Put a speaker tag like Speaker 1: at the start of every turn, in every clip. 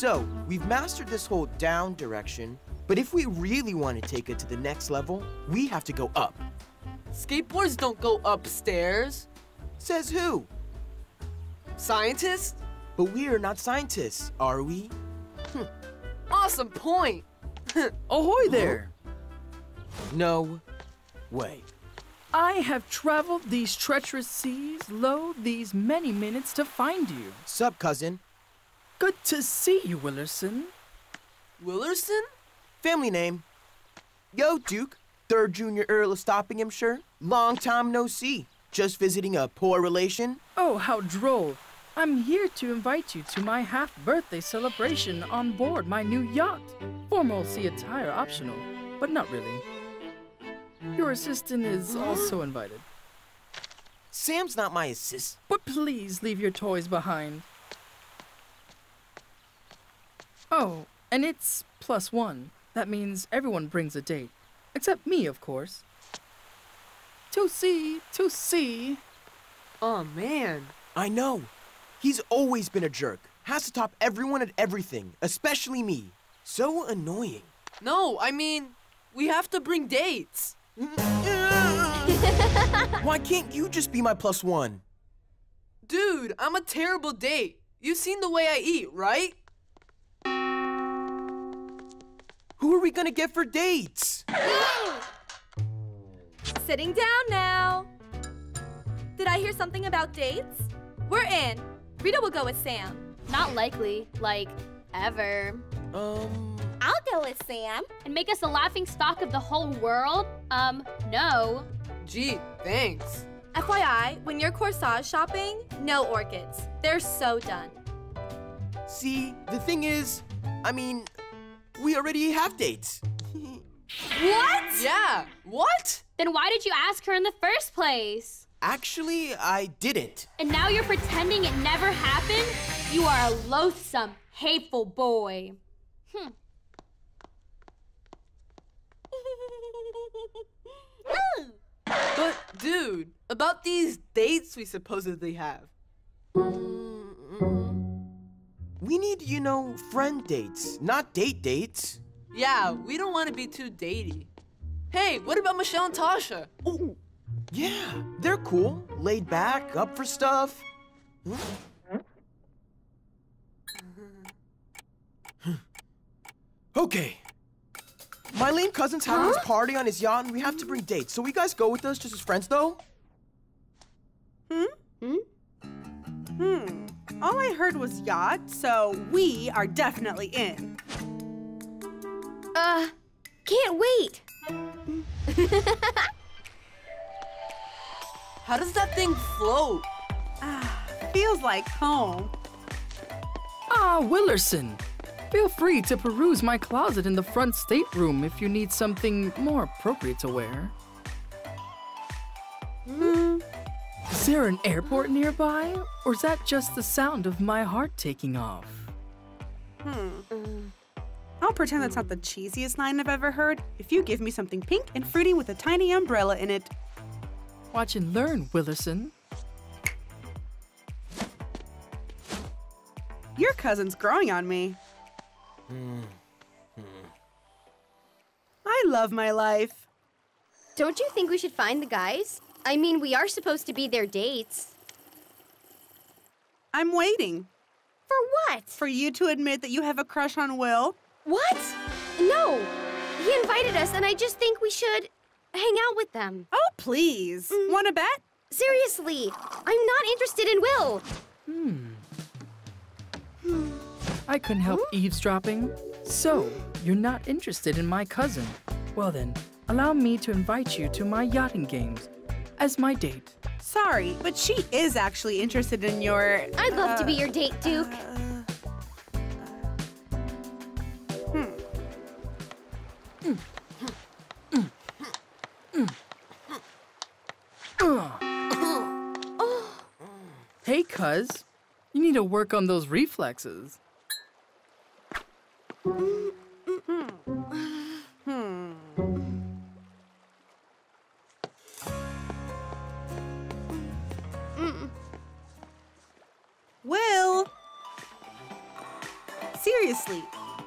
Speaker 1: So, we've mastered this whole down direction, but if we really want to take it to the next level, we have to go up.
Speaker 2: Skateboards don't go upstairs.
Speaker 1: Says who?
Speaker 2: Scientists?
Speaker 1: But we are not scientists, are we? Hm.
Speaker 2: Awesome point.
Speaker 3: Ahoy there!
Speaker 1: No way.
Speaker 3: I have traveled these treacherous seas, lo, these many minutes to find you.
Speaker 1: Sup, cousin?
Speaker 3: Good to see you, Willerson.
Speaker 2: Willerson?
Speaker 1: Family name. Yo, Duke. Third junior Earl of Stoppinghamshire. Long time no see. Just visiting a poor relation.
Speaker 3: Oh, how droll. I'm here to invite you to my half birthday celebration on board my new yacht. Formal sea attire optional, but not really. Your assistant is also invited.
Speaker 1: Sam's not my assist.
Speaker 3: But please leave your toys behind. Oh, and it's plus one. That means everyone brings a date. Except me, of course. To see, to see.
Speaker 2: Oh man.
Speaker 1: I know. He's always been a jerk. Has to top everyone at everything, especially me. So annoying.
Speaker 2: No, I mean, we have to bring dates.
Speaker 1: Why can't you just be my plus one?
Speaker 2: Dude, I'm a terrible date. You've seen the way I eat, right?
Speaker 1: Who are we gonna get for dates?
Speaker 4: Sitting down now. Did I hear something about dates? We're in. Rita will go with Sam.
Speaker 5: Not likely, like, ever.
Speaker 1: Um,
Speaker 4: I'll go with Sam.
Speaker 5: And make us a laughing stock of the whole world? Um, no.
Speaker 2: Gee, thanks.
Speaker 4: FYI, when you're corsage shopping, no orchids. They're so done.
Speaker 1: see, the thing is, I mean, we already have dates.
Speaker 4: What?
Speaker 2: Yeah, what?
Speaker 5: Then why did you ask her in the first place?
Speaker 1: Actually, I didn't.
Speaker 5: And now you're pretending it never happened? You are a loathsome, hateful boy. Hmm.
Speaker 2: But, dude, about these dates we supposedly have.
Speaker 1: We need, you know, friend dates, not date dates.
Speaker 2: Yeah, we don't want to be too datey. Hey, what about Michelle and Tasha?
Speaker 1: Oh, yeah, they're cool, laid back, up for stuff. okay. My lame cousin's having his party on his yacht, and we have to bring dates. So, you guys go with us just as friends, though?
Speaker 6: Hmm? Hmm? Hmm? All I heard was yacht, so we are definitely in.
Speaker 4: Uh, can't wait.
Speaker 2: How does that thing float?
Speaker 6: Ah, feels like home.
Speaker 3: Ah, Willerson. Feel free to peruse my closet in the front stateroom if you need something more appropriate to wear. Is there an airport nearby? Or is that just the sound of my heart taking off? Hmm.
Speaker 6: I'll pretend that's not the cheesiest line I've ever heard if you give me something pink and fruity with a tiny umbrella in it.
Speaker 3: Watch and learn, Willerson.
Speaker 6: Your cousin's growing on me. I love my life.
Speaker 4: Don't you think we should find the guys? I mean, we are supposed to be their dates.
Speaker 6: I'm waiting
Speaker 4: For what?
Speaker 6: for you to admit that you have a crush on Will.
Speaker 4: What? No. He invited us, and I just think we should hang out with them.
Speaker 6: Oh, please. Want to bet?
Speaker 4: Seriously, I'm not interested in Will. Hmm. hmm.
Speaker 3: I couldn't help eavesdropping. So, you're not interested in my cousin. Well then, allow me to invite you to my yachting games as my date.
Speaker 6: Sorry, but she is actually interested in your.
Speaker 4: I'd love to be
Speaker 6: uh,
Speaker 4: your date, Duke.
Speaker 3: Hey, cuz, you need to work on those reflexes.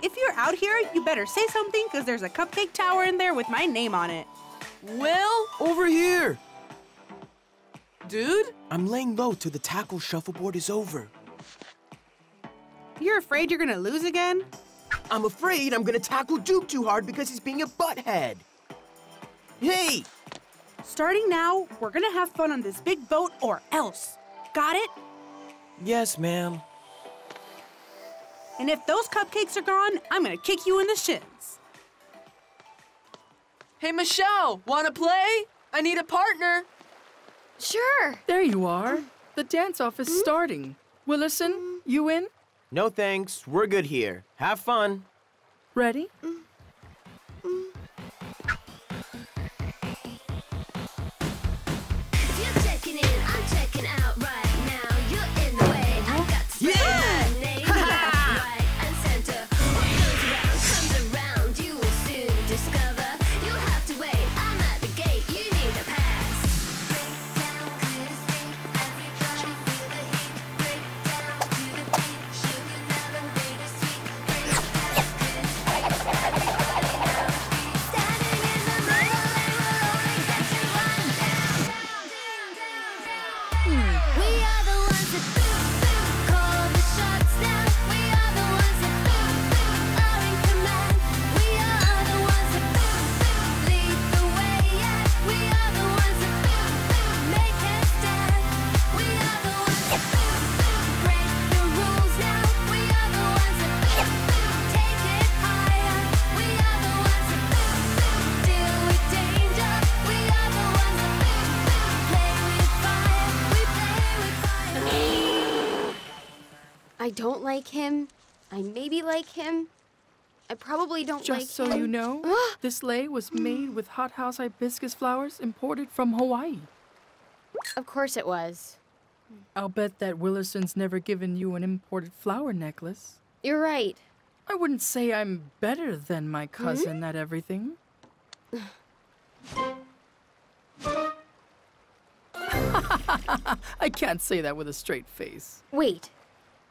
Speaker 6: If you're out here, you better say something because there's a cupcake tower in there with my name on it.
Speaker 2: Will?
Speaker 1: Over here!
Speaker 2: Dude?
Speaker 1: I'm laying low till the tackle shuffleboard is over.
Speaker 6: You're afraid you're gonna lose again?
Speaker 1: I'm afraid I'm gonna tackle Duke too hard because he's being a butthead. Hey!
Speaker 6: Starting now, we're gonna have fun on this big boat or else. Got it?
Speaker 1: Yes, ma'am.
Speaker 6: And if those cupcakes are gone, I'm gonna kick you in the shins.
Speaker 2: Hey, Michelle, wanna play? I need a partner.
Speaker 4: Sure.
Speaker 3: There you are. The dance off is starting. Willerson, you in?
Speaker 1: No thanks. We're good here. Have fun.
Speaker 3: Ready?
Speaker 7: You're
Speaker 5: like him. I maybe like him. I probably don't like him.
Speaker 3: Just so you know, ah! this lei was made with hothouse hibiscus flowers imported from Hawaii.
Speaker 5: Of course it was.
Speaker 3: I'll bet that Willerson's never given you an imported flower necklace.
Speaker 5: You're right.
Speaker 3: I wouldn't say I'm better than my cousin hmm? at everything. I can't say that with a straight face.
Speaker 5: Wait.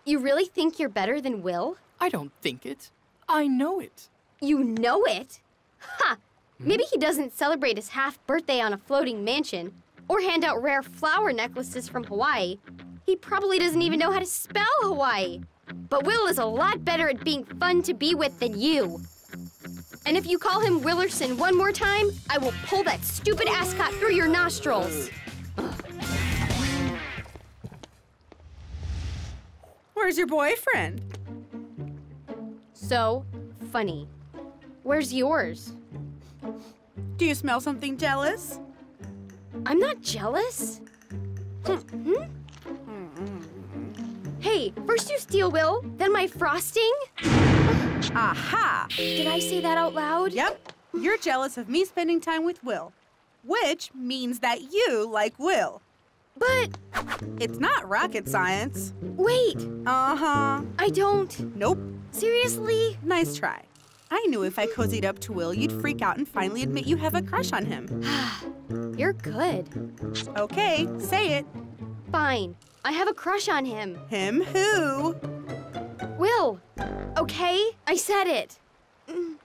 Speaker 5: You really think you're better than Will?
Speaker 3: I don't think it. I know it.
Speaker 5: You know it? Ha! Maybe he doesn't celebrate his half birthday on a floating mansion or hand out rare flower necklaces from Hawaii. He probably doesn't even know how to spell Hawaii. But Will is a lot better at being fun to be with than you. And if you call him Willerson one more time, I will pull that stupid ascot through your nostrils.
Speaker 6: Where's your boyfriend?
Speaker 5: So funny. Where's yours?
Speaker 6: Do you smell something jealous?
Speaker 5: I'm not jealous. Hmm? Hey, first you steal Will, then my frosting?
Speaker 6: Aha!
Speaker 5: Did I say that out loud?
Speaker 6: Yep, you're jealous of me spending time with Will, which means that you like Will.
Speaker 5: But
Speaker 6: It's not rocket science.
Speaker 5: wait,
Speaker 6: Uh huh.
Speaker 5: I don't.
Speaker 6: Nope.
Speaker 5: Seriously?
Speaker 6: Nice try. I knew if I cozied up to Will, you'd freak out and finally admit you have a crush on him.
Speaker 5: You're good.
Speaker 6: Okay, say it.
Speaker 5: Fine. I have a crush on him.
Speaker 6: Him who?
Speaker 5: Will. Okay? I said it. Mm.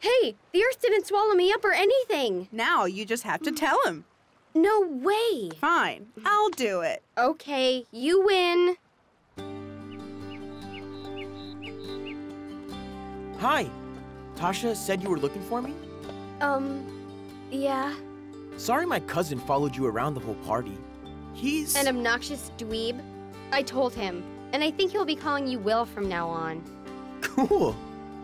Speaker 5: Hey, the earth didn't swallow me up or anything.
Speaker 6: Now you just have to tell him.
Speaker 5: No way.
Speaker 6: Fine, I'll do it.
Speaker 5: Okay, you win.
Speaker 1: Hi. Tasha said you were looking for me?
Speaker 5: Um, yeah.
Speaker 1: Sorry my cousin followed you around the whole party. He's.
Speaker 5: An obnoxious dweeb. I told him, and I think he'll be calling you Will from now on.
Speaker 1: cool.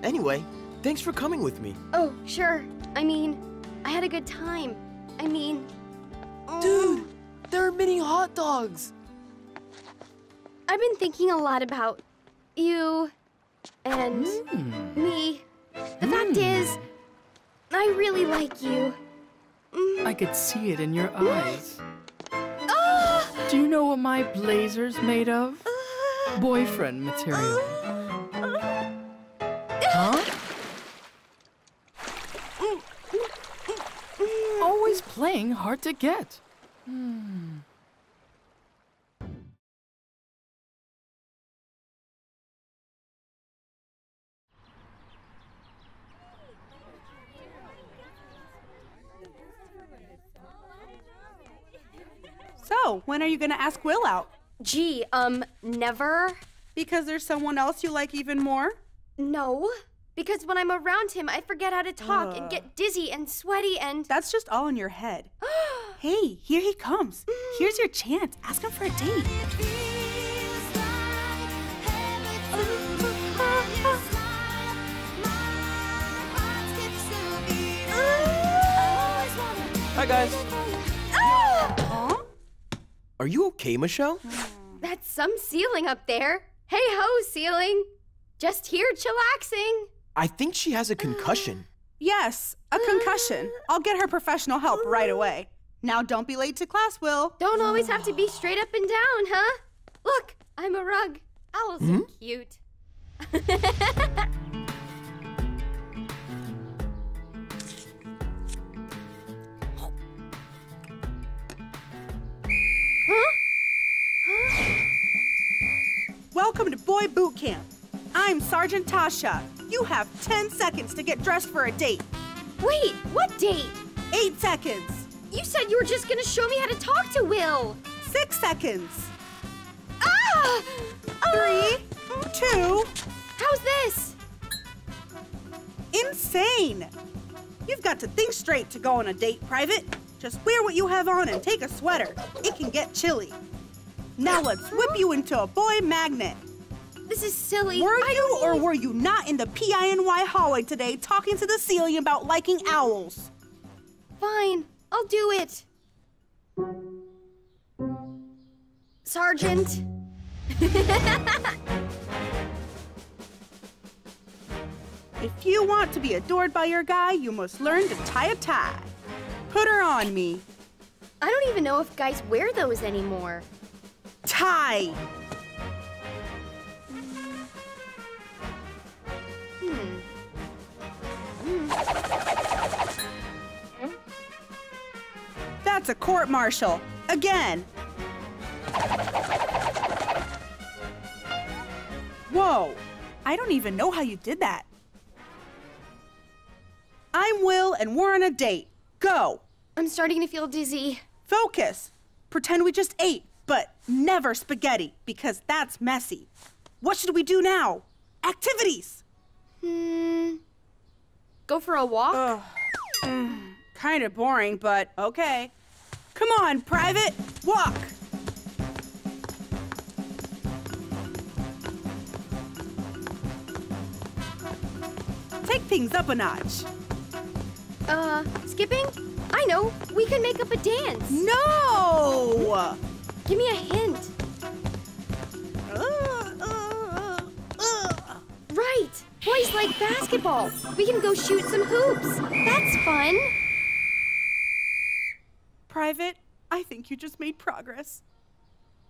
Speaker 1: Anyway, thanks for coming with me.
Speaker 5: Oh, sure. I mean, I had a good time. I mean,
Speaker 2: Dude, there are mini hot dogs.
Speaker 5: I've been thinking a lot about you and hmm. me. The fact hmm. is, I really like you. Mm.
Speaker 3: I could see it in your eyes.
Speaker 5: Ah!
Speaker 3: Do you know what my blazer's made of? Ah! Boyfriend material. Huh? playing hard to get. Hmm.
Speaker 6: So, when are you gonna ask Will out?
Speaker 5: Gee, um, never.
Speaker 6: Because there's someone else you like even more?
Speaker 5: No. Because when I'm around him, I forget how to talk and get dizzy and sweaty and.
Speaker 6: That's just all in your head. hey, here he comes. Mm. Here's your chance. Ask him for a date.
Speaker 1: Hi, guys. Ah!
Speaker 6: Huh?
Speaker 1: Are you okay, Michelle?
Speaker 5: That's some ceiling up there. Hey ho, ceiling. Just here chillaxing.
Speaker 1: I think she has a concussion.
Speaker 6: Yes, a concussion. I'll get her professional help right away. Now don't be late to class, Will.
Speaker 5: Don't always have to be straight up and down, huh? Look, I'm a rug. Owls are hmm? cute. huh? Huh?
Speaker 6: Welcome to Boy Boot Camp. I'm Sergeant Tasha. You have 10 seconds to get dressed for a date.
Speaker 5: Wait, what date?
Speaker 6: Eight seconds.
Speaker 5: You said you were just gonna show me how to talk to Will.
Speaker 6: Six seconds.
Speaker 5: Ah!
Speaker 6: Three, two,
Speaker 5: How's this?
Speaker 6: insane. You've got to think straight to go on a date, Private. Just wear what you have on and take a sweater. It can get chilly. Now let's whip you into a boy magnet.
Speaker 5: This is silly.
Speaker 6: Were
Speaker 5: I
Speaker 6: you or were you not in the PINY hallway today talking to the ceiling about liking owls?
Speaker 5: Fine, I'll do it. Sergeant.
Speaker 6: If you want to be adored by your guy, you must learn to tie a tie. Put her on me.
Speaker 5: I don't even know if guys wear those anymore.
Speaker 6: Tie. That's a court martial. Again. Whoa. I don't even know how you did that. I'm Will, and we're on a date. Go.
Speaker 5: I'm starting to feel dizzy.
Speaker 6: Focus. Pretend we just ate, but never spaghetti, because that's messy. What should we do now? Activities.
Speaker 5: Hmm. Go for a walk?
Speaker 6: Kind of boring, but okay. Come on, Private. Walk. Take things up a notch.
Speaker 5: Uh, skipping? I know. We can make up a dance.
Speaker 6: No!
Speaker 5: Give me a hint. Boys like basketball. We can go shoot some hoops. That's fun.
Speaker 6: Private, I think you just made progress.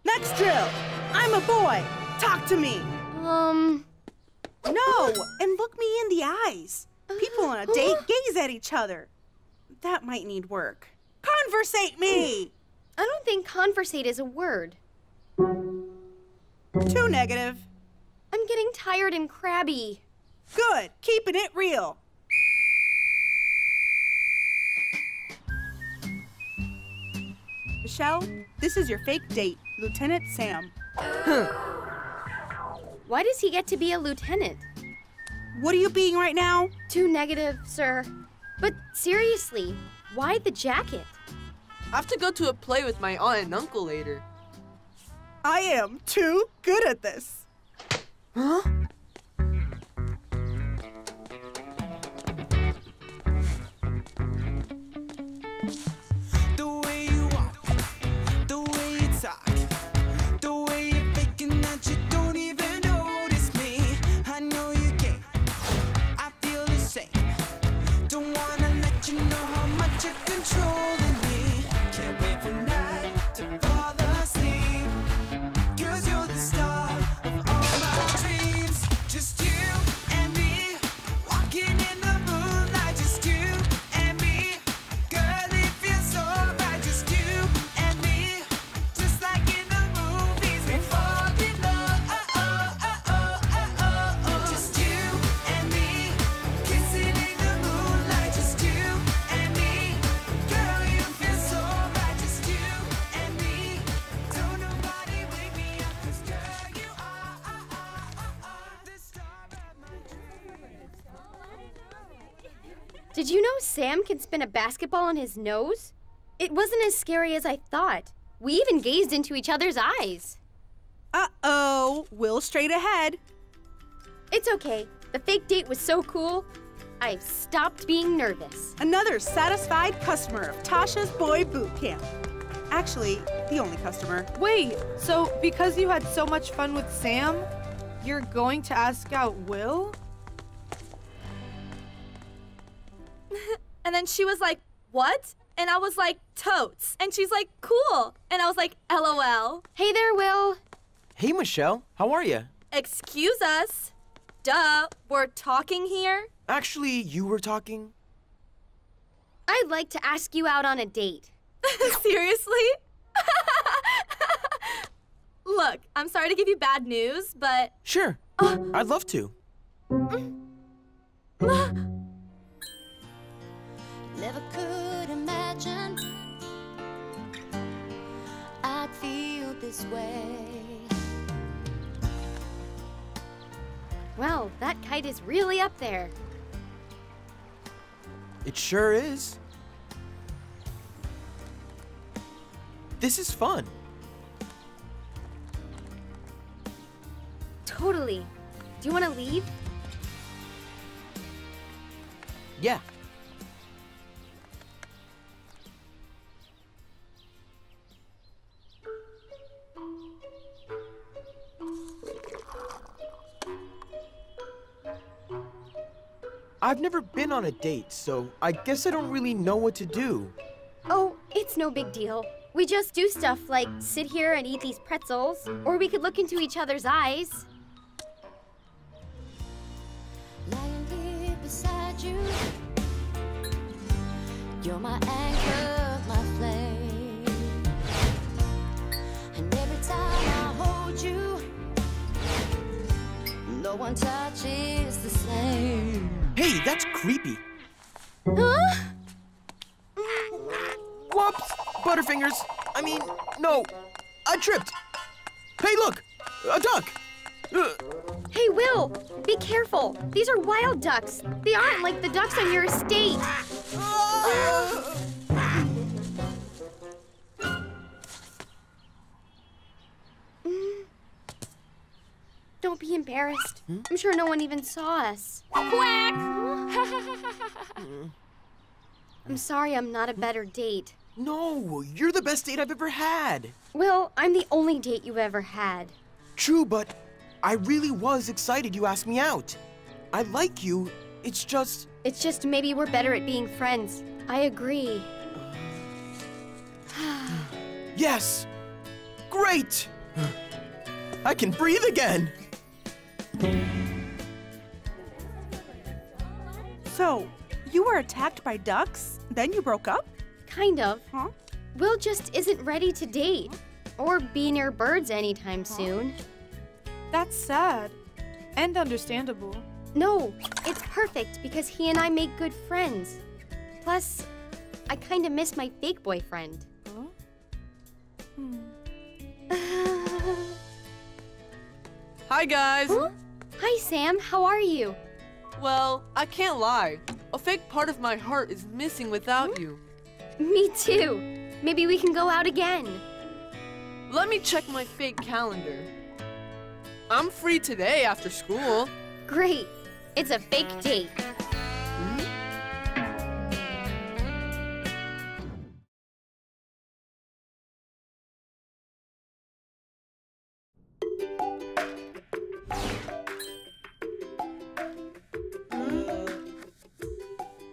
Speaker 6: Next drill. I'm a boy. Talk to me.
Speaker 5: Um,
Speaker 6: No, and look me in the eyes. People on a date gaze at each other. That might need work. Conversate me.
Speaker 5: I don't think conversate is a word.
Speaker 6: Too negative.
Speaker 5: I'm getting tired and crabby.
Speaker 6: Good. Keeping it real. Michelle, this is your fake date, Lieutenant Sam.
Speaker 5: Why does he get to be a lieutenant?
Speaker 6: What are you being right now?
Speaker 5: Too negative, sir. But seriously, why the jacket?
Speaker 2: I have to go to a play with my aunt and uncle later.
Speaker 6: I am too good at this.
Speaker 2: Huh?
Speaker 5: Can spin a basketball on his nose? It wasn't as scary as I thought. We even gazed into each other's eyes.
Speaker 6: Uh-oh, Will straight ahead.
Speaker 5: It's okay. The fake date was so cool, I've stopped being nervous.
Speaker 6: Another satisfied customer of Tasha's Boy Boot Camp. Actually, the only customer.
Speaker 8: Wait, so because you had so much fun with Sam, you're going to ask out Will?
Speaker 4: And then she was like, What? And I was like, Totes. And she's like, Cool. And I was like, LOL.
Speaker 5: Hey there, Will.
Speaker 1: Hey, Michelle. How are you?
Speaker 4: Excuse us. Duh, we're talking here.
Speaker 1: Actually, you were talking.
Speaker 5: I'd like to ask you out on a date.
Speaker 4: Seriously? Look, I'm sorry to give you bad news, but
Speaker 1: Sure. Uh. I'd love to.
Speaker 7: Uh, Never could imagine I'd feel this way.
Speaker 5: Well, that kite is really up there.
Speaker 1: It sure is. This is fun.
Speaker 5: Totally. Do you want to leave?
Speaker 1: Yeah. I've never been on a date, so I guess I don't really know what to do.
Speaker 5: Oh, it's no big deal. We just do stuff like sit here and eat these pretzels, or we could look into each other's eyes.
Speaker 7: Lying here beside you. You're my anchor, my flame. And every time I hold you, no one touches the same.
Speaker 1: Hey, that's creepy.
Speaker 5: Huh?
Speaker 1: Whoops! Butterfingers! I mean, no, I tripped. Hey, look! A duck! Uh,
Speaker 5: Hey, Will, be careful. These are wild ducks. They aren't like the ducks on your estate. Mm. Don't be embarrassed. Hmm? I'm sure no one even saw us. Quack! I'm sorry I'm not a better date.
Speaker 1: no, you're the best date I've ever had.
Speaker 5: Well, I'm the only date you've ever had.
Speaker 1: True, but I really was excited you asked me out. I like you. It's just.
Speaker 5: It's just maybe we're better at being friends. I agree.
Speaker 1: Yes! Great! I can breathe again!
Speaker 6: So, you were attacked by ducks? Then you broke up?
Speaker 5: Kind of.
Speaker 6: Huh?
Speaker 5: Will just isn't ready to date or be near birds anytime soon.
Speaker 8: That's sad. And understandable.
Speaker 5: No, it's perfect because he and I make good friends. Plus, I kind of miss my fake boyfriend.
Speaker 2: Hi, guys.
Speaker 5: Huh? Hi, Sam. How are you?
Speaker 2: Well, I can't lie. A fake part of my heart is missing without hmm? you.
Speaker 5: Me too. Maybe we can go out again.
Speaker 2: Let me check my fake calendar. I'm free today after school.
Speaker 5: Great. It's a fake date. Hmm?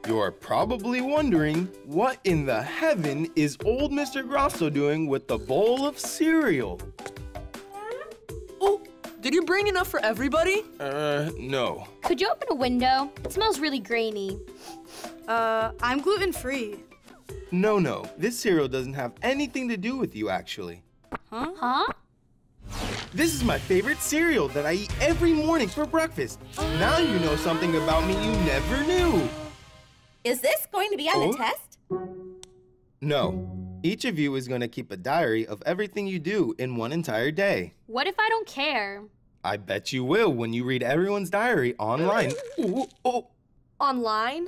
Speaker 9: You're probably wondering what in the heaven is old Mr. Grasso doing with the bowl of cereal?
Speaker 2: Oh, did you bring enough for everybody?
Speaker 9: Uh, no.
Speaker 5: Could you open a window? It smells really grainy.
Speaker 8: Uh, I'm gluten free.
Speaker 9: No, no. This cereal doesn't have anything to do with you, actually. Huh?
Speaker 5: Huh?
Speaker 9: This is my favorite cereal that I eat every morning for breakfast. Now you know something about me you never knew.
Speaker 10: Is this going to be on
Speaker 9: Oh?
Speaker 10: the test?
Speaker 9: No. Each of you is going to keep a diary of everything you do in one entire day.
Speaker 5: What if I don't care?
Speaker 9: I bet you will when you read everyone's diary online. Ooh, oh,
Speaker 4: Online?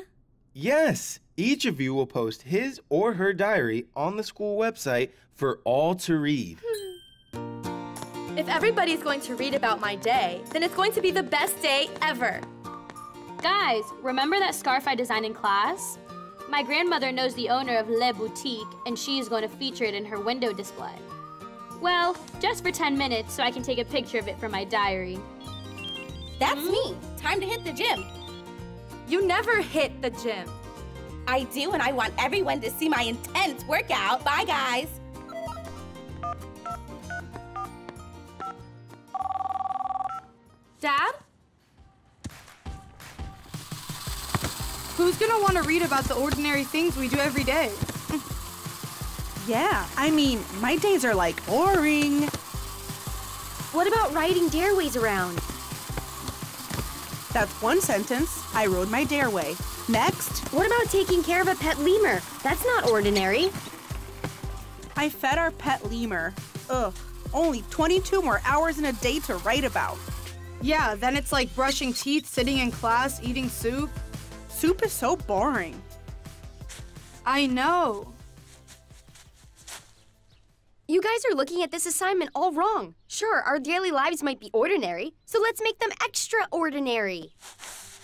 Speaker 9: Yes, each of you will post his or her diary on the school website for all to read. Hmm.
Speaker 4: If everybody's going to read about my day, then it's going to be the best day ever.
Speaker 11: Guys, remember that scarf I designed in class? My grandmother knows the owner of Le Boutique, and she is going to feature it in her window display. Well, just for 10 minutes so I can take a picture of it for my diary.
Speaker 10: That's hmm? me. Time to hit the gym.
Speaker 4: You never hit the gym.
Speaker 10: I do, and I want everyone to see my intense workout. Bye, guys.
Speaker 4: Dad?
Speaker 8: Who's gonna want to read about the ordinary things we do every day?
Speaker 6: Yeah, I mean, my days are like boring.
Speaker 5: What about riding dareways around?
Speaker 6: That's one sentence. I rode my dareway. Next,
Speaker 5: What about taking care of a pet lemur? That's not ordinary.
Speaker 6: I fed our pet lemur. Ugh, only 22 more hours in a day to write about.
Speaker 8: Yeah, then it's like brushing teeth, sitting in class, eating soup.
Speaker 6: Soup is so boring.
Speaker 8: I know.
Speaker 5: You guys are looking at this assignment all wrong. Sure, our daily lives might be ordinary, so let's make them extraordinary.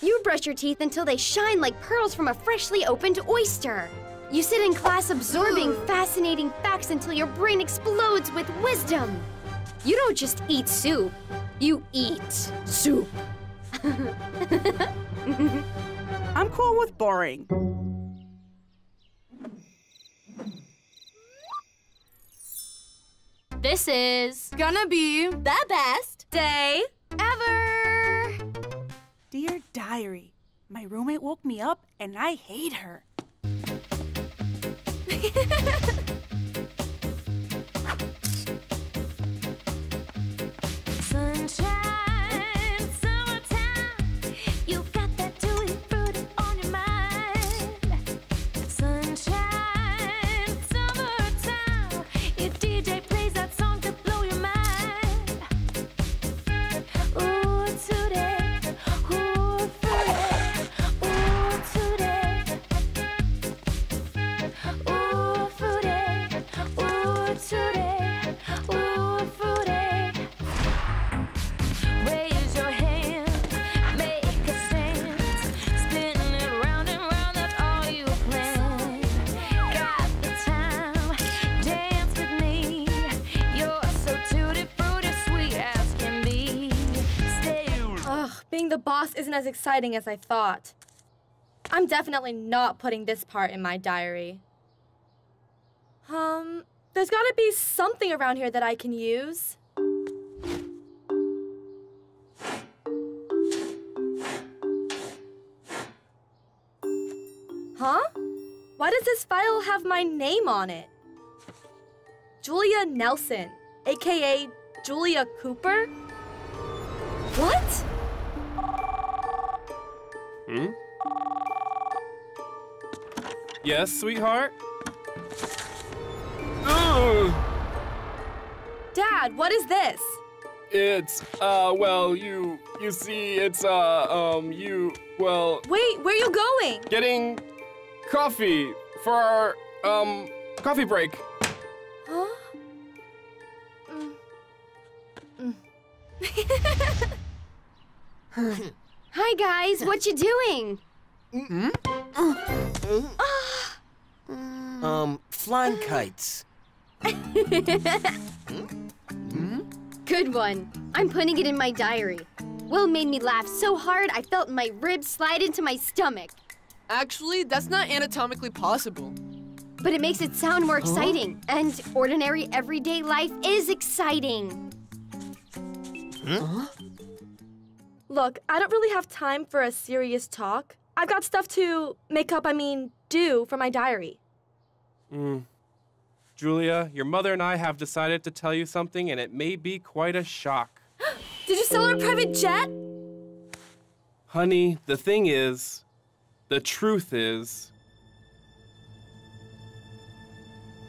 Speaker 5: You brush your teeth until they shine like pearls from a freshly opened oyster. You sit in class absorbing fascinating facts until your brain explodes with wisdom. You don't just eat soup, you eat soup.
Speaker 6: I'm cool with boring.
Speaker 11: This is
Speaker 8: Gonna be
Speaker 10: The best.
Speaker 4: Day
Speaker 5: Ever!
Speaker 6: Dear diary, my roommate woke me up and I hate her.
Speaker 12: Sunshine,
Speaker 4: being the boss isn't as exciting as I thought. I'm definitely not putting this part in my diary. Um, there's gotta be something around here that I can use. Huh? Why does this file have my name on it? Julia Nelson, aka Julia Cooper? What?
Speaker 13: Hmm? Yes, sweetheart? Ugh!
Speaker 4: Dad, what is this?
Speaker 13: It's, uh, well, you, you see, it's, uh, um, you, well,
Speaker 4: Wait, where are you going?
Speaker 13: getting coffee for our, um, coffee break.
Speaker 4: Huh? Mm. Mm.
Speaker 5: Hi guys, what you doing?
Speaker 1: Um, flying kites.
Speaker 5: Good one. I'm putting it in my diary. Will made me laugh so hard I felt my ribs slide into my stomach.
Speaker 2: Actually, that's not anatomically possible.
Speaker 5: But it makes it sound more exciting. And ordinary everyday life is exciting.
Speaker 4: Look, I don't really have time for a serious talk. I've got stuff to make up, I mean, do for my diary.
Speaker 13: Mm. Julia, your mother and I have decided to tell you something, and it may be quite a shock.
Speaker 4: Did you sell our private jet?
Speaker 13: Honey, the thing is, the truth is,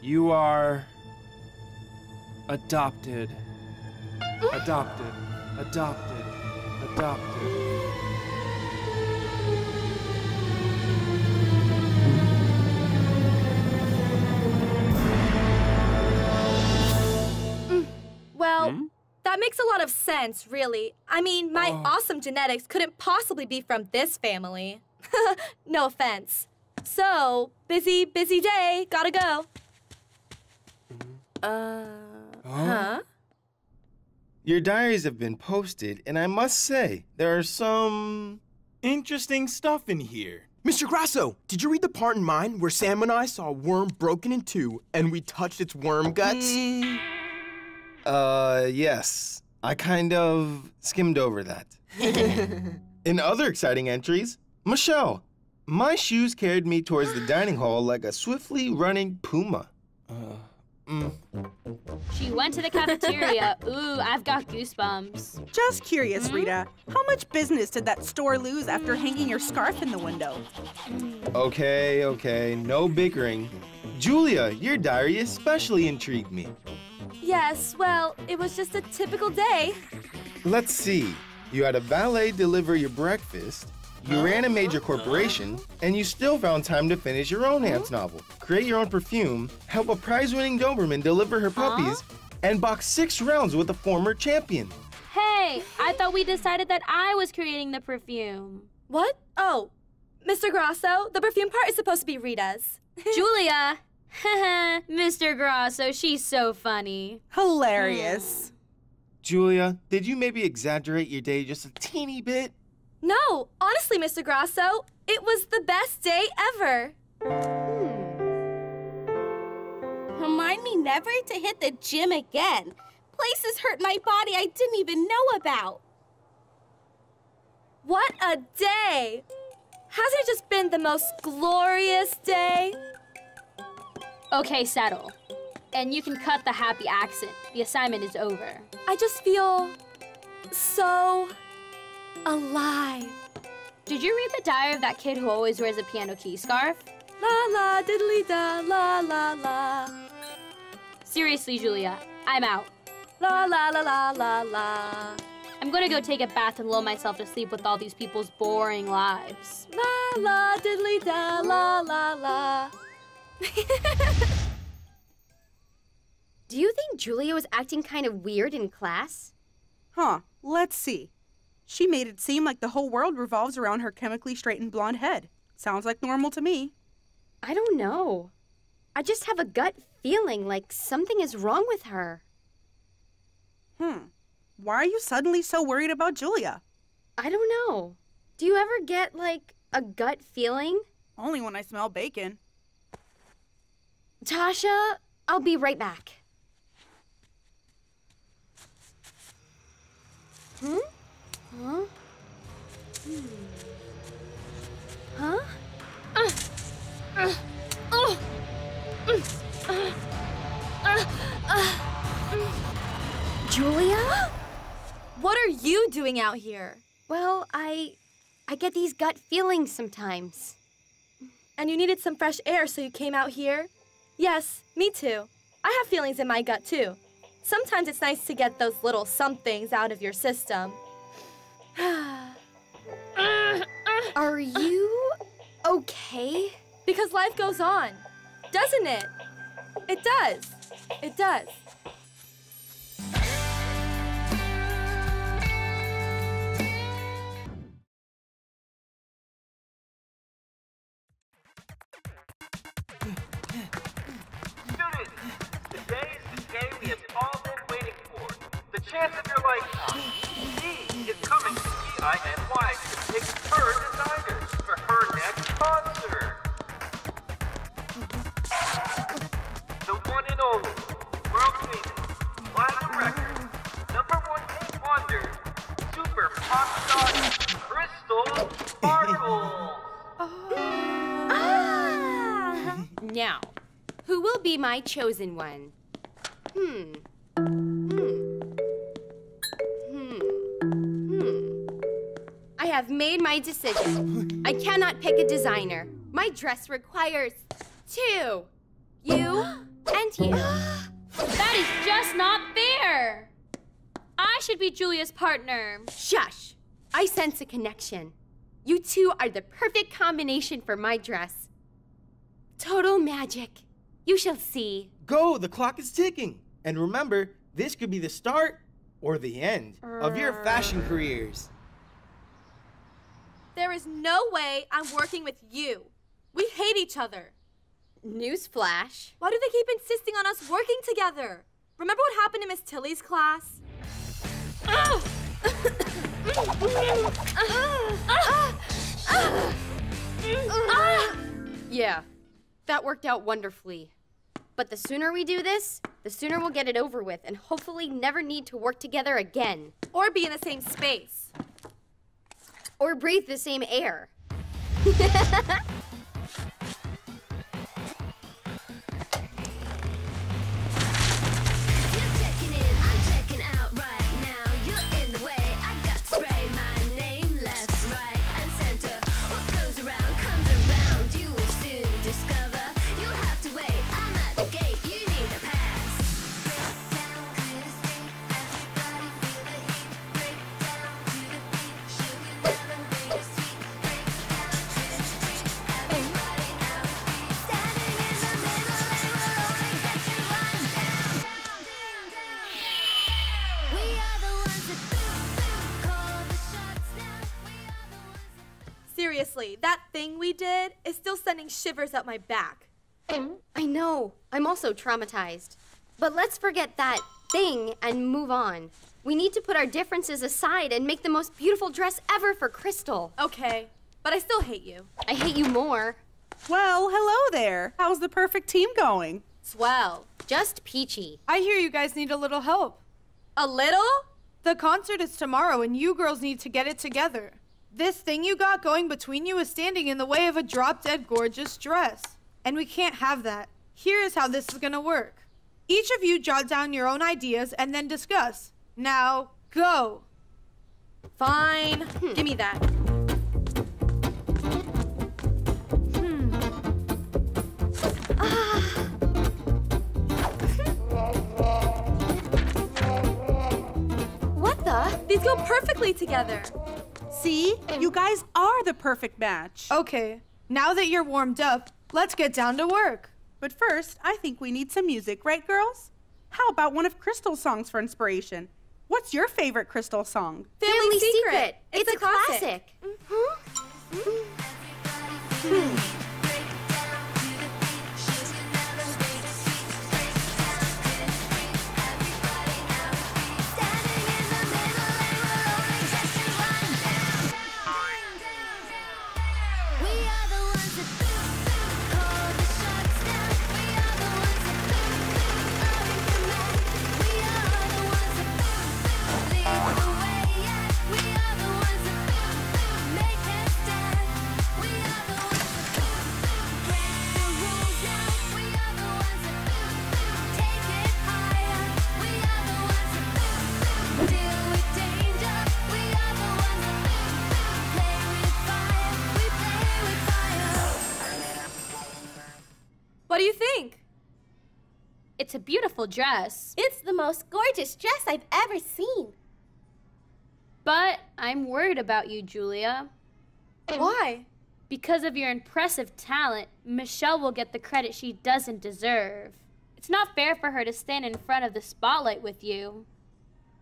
Speaker 13: you are adopted. Adopted. Adopted adopted. Mm, well, hmm?
Speaker 4: that makes a lot of sense, really. I mean, my
Speaker 1: oh.
Speaker 4: awesome genetics couldn't possibly be from this family. no offense. So, busy, busy day. Gotta go. Mm-hmm. Uh, huh?
Speaker 9: Your diaries have been posted, and I must say, there are some interesting stuff in here.
Speaker 1: Mr. Grasso, did you read the part in mine where Sam and I saw a worm broken in two and we touched its worm guts?
Speaker 9: Uh, yes. I kind of skimmed over that. In other exciting entries, Michelle, my shoes carried me towards the dining hall like a swiftly running puma. Uh, mm.
Speaker 11: She went to the cafeteria. Ooh, I've got goosebumps.
Speaker 6: Just curious, Rita. How much business did that store lose after hanging your scarf in the window?
Speaker 9: Okay, okay, no bickering. Julia, your diary especially intrigued me.
Speaker 4: Yes, well, it was just a typical day.
Speaker 9: Let's see. You had a valet deliver your breakfast, you ran a major corporation, and you still found time to finish your own Hans novel, create your own perfume, help a prize winning Doberman deliver her puppies, and box six rounds with a former champion.
Speaker 11: Hey, I thought we decided that I was creating the perfume.
Speaker 4: What? Oh, Mr. Grasso, the perfume part is supposed to be Rita's.
Speaker 11: Julia! Mr. Grasso, she's so funny.
Speaker 6: Hilarious. Hmm.
Speaker 9: Julia, did you maybe exaggerate your day just a teeny bit?
Speaker 4: No, honestly, Mr. Grasso, it was the best day ever. Hmm.
Speaker 10: Remind me never to hit the gym again. Places hurt my body I didn't even know about.
Speaker 4: What a day! Hasn't it just been the most glorious day?
Speaker 11: Okay, settle. And you can cut the happy accent. The assignment is over.
Speaker 4: I just feel so alive.
Speaker 11: Did you read the diary of that kid who always wears a piano key scarf?
Speaker 4: La la diddly da la la la.
Speaker 11: Seriously, Julia, I'm out.
Speaker 4: La la la la la la.
Speaker 11: I'm gonna go take a bath and lull myself to sleep with all these people's boring lives.
Speaker 4: La la diddly da la la la.
Speaker 5: Do you think Julia was acting kind of weird in class?
Speaker 6: Huh, let's see. She made it seem like the whole world revolves around her chemically straightened blonde head. Sounds like normal to me.
Speaker 5: I don't know. I just have a gut feeling like something is wrong with her.
Speaker 6: Hmm. Why are you suddenly so worried about Julia?
Speaker 5: I don't know. Do you ever get like a gut feeling?
Speaker 6: Only when I smell bacon.
Speaker 5: Tasha, I'll be right back. Hmm? Huh? Hmm. Huh? Uh, uh, oh. Uh. Julia?
Speaker 4: What are you doing out here?
Speaker 5: Well, I I get these gut feelings sometimes.
Speaker 4: And you needed some fresh air, so you came out here? Yes, me too. I have feelings in my gut too. Sometimes it's nice to get those little somethings out of your system.
Speaker 5: Are you okay?
Speaker 4: Because life goes on, doesn't it? It does. It does.
Speaker 14: Chance of your lifetime. Is coming to to pick her for her next concert. The one and only, world famous, platinum record, number one hit wonder, super pop star, Crystal Sparkles. Ah!
Speaker 5: Now, who will be my chosen one? My decision. I cannot pick a designer. My dress requires two. You and you.
Speaker 11: That is just not fair! I should be Julia's partner.
Speaker 5: Shush! I sense a connection. You two are the perfect combination for my dress. Total magic. You shall see.
Speaker 9: Go, the clock is ticking. And remember, this could be the start or the end of your fashion careers.
Speaker 4: There is no way I'm working with you. We hate each other.
Speaker 5: Newsflash.
Speaker 4: Why do they keep insisting on us working together? Remember what happened in Miss Tilly's class?
Speaker 5: Yeah, that worked out wonderfully. But the sooner we do this, the sooner we'll get it over with and hopefully never need to work together again.
Speaker 4: Or be in the same space.
Speaker 5: Or breathe the same air.
Speaker 7: we
Speaker 4: did is still sending shivers up my back.
Speaker 5: I know. I'm also traumatized. But let's forget that thing and move on. We need to put our differences aside and make the most beautiful dress ever for Crystal.
Speaker 4: Okay, but I still hate you.
Speaker 5: I hate you more.
Speaker 6: Well, hello there. How's the perfect team going?
Speaker 4: Swell.
Speaker 5: Just peachy.
Speaker 8: I hear you guys need a little help.
Speaker 4: A little?
Speaker 8: The concert is tomorrow, and you girls need to get it together. This thing you got going between you is standing in the way of a drop dead gorgeous dress. And we can't have that. Here is how this is gonna work. Each of you jot down your own ideas and then discuss. Now, go.
Speaker 4: Fine. Hmm. Give me that. Hmm.
Speaker 5: What the?
Speaker 4: These go perfectly together.
Speaker 6: See? You guys are the perfect match.
Speaker 8: Okay, now that you're warmed up, let's get down to work.
Speaker 6: But first, I think we need some music, right, girls? How about one of Crystal's songs for inspiration? What's your favorite Crystal song?
Speaker 4: Family, Secret.
Speaker 5: It's, a classic.
Speaker 7: We
Speaker 11: beautiful dress,
Speaker 10: It's the most gorgeous dress I've ever seen.
Speaker 11: but I'm worried about you, Julia.
Speaker 4: Why?
Speaker 11: Because of your impressive talent, Michelle will get the credit she doesn't deserve. It's not fair for her to stand in front of the spotlight with you.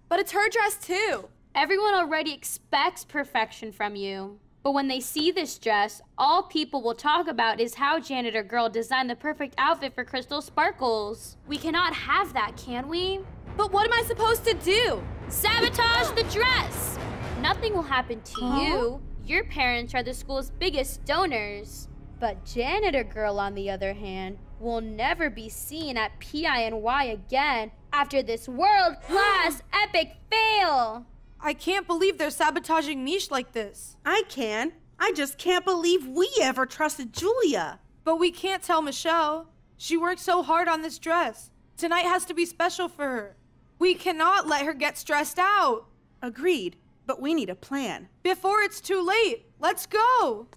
Speaker 4: But it's her dress too.
Speaker 11: Everyone already expects perfection from you. But when they see this dress, all people will talk about is how Janitor Girl designed the perfect outfit for Crystal Sparkles. We cannot have that, can we?
Speaker 4: But what am I supposed to do?
Speaker 11: Sabotage the dress! Nothing will happen to you. Your parents are the school's biggest donors. But Janitor Girl, on the other hand, will never be seen at PINY again after this world class epic fail.
Speaker 8: I can't believe they're sabotaging Mish like this.
Speaker 6: I can. I just can't believe we ever trusted Julia.
Speaker 8: But we can't tell Michelle. She worked so hard on this dress. Tonight has to be special for her. We cannot let her get stressed out.
Speaker 6: Agreed, but we need a plan.
Speaker 8: Before it's too late, let's go.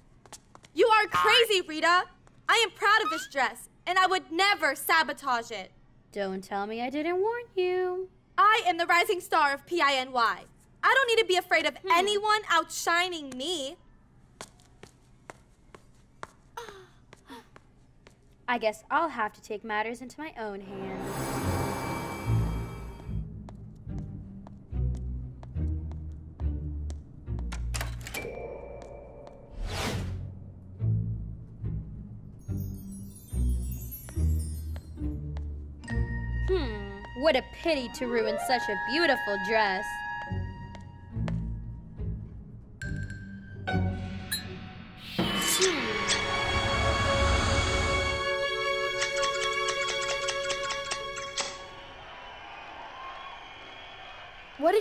Speaker 4: You are crazy, Rita. I am proud of this dress, and I would never sabotage it.
Speaker 11: Don't tell me I didn't warn you.
Speaker 4: I am the rising star of PINY. I don't need to be afraid of hmm. anyone outshining me.
Speaker 11: I guess I'll have to take matters into my own hands.
Speaker 5: Hmm, what a pity to ruin such a beautiful dress.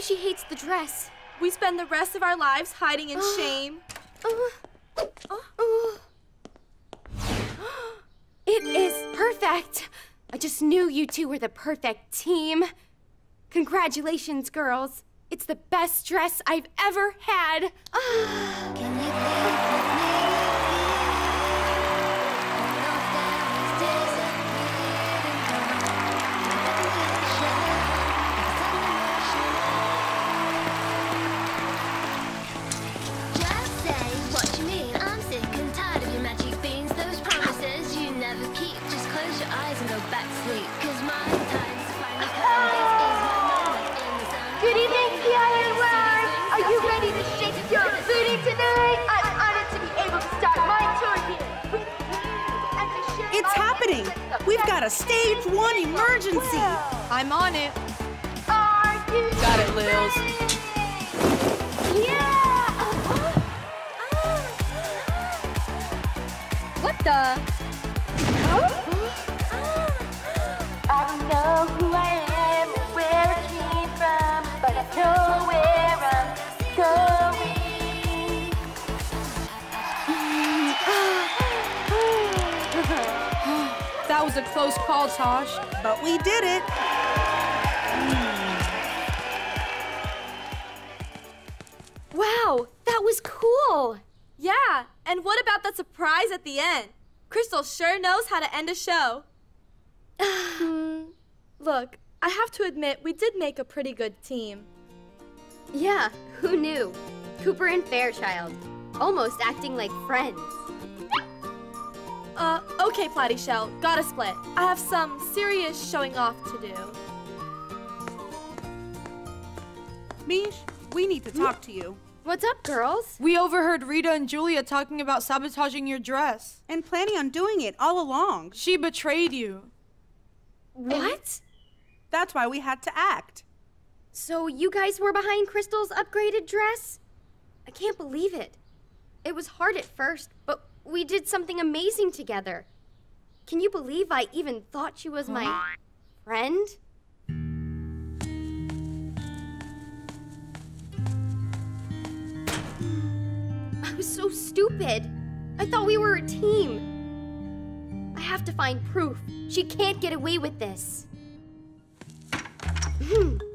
Speaker 5: She hates the dress?
Speaker 4: We spend the rest of our lives hiding in shame.
Speaker 5: It is perfect. I just knew you two were the perfect team. Congratulations, girls. It's the best dress I've ever had.
Speaker 6: We've got a stage one emergency.
Speaker 8: I'm on it.
Speaker 12: Are you
Speaker 2: Got it, Lils. Uh-huh.
Speaker 5: What the?
Speaker 12: I know who I am where I came from, but I know
Speaker 8: close call, Tosh.
Speaker 6: But we did it.
Speaker 5: Wow, that was cool.
Speaker 4: Yeah, and what about that surprise at the end? Crystal sure knows how to end a show. Look, I have to admit, we did make a pretty good team.
Speaker 5: Yeah, who knew? Cooper and Fairchild, almost acting like friends.
Speaker 4: Uh, okay, Platy Shell, gotta split. I have some serious showing off to do.
Speaker 6: Mish, we need to talk to you.
Speaker 5: What's up, girls?
Speaker 8: We overheard Rita and Julia talking about sabotaging your dress.
Speaker 6: And planning on doing it all along.
Speaker 8: She betrayed you.
Speaker 5: What?
Speaker 6: That's why we had to act.
Speaker 5: So you guys were behind Crystal's upgraded dress? I can't believe it. It was hard at first, but we did something amazing together. Can you believe I even thought she was my friend? I was so stupid. I thought we were a team. I have to find proof. She can't get away with this.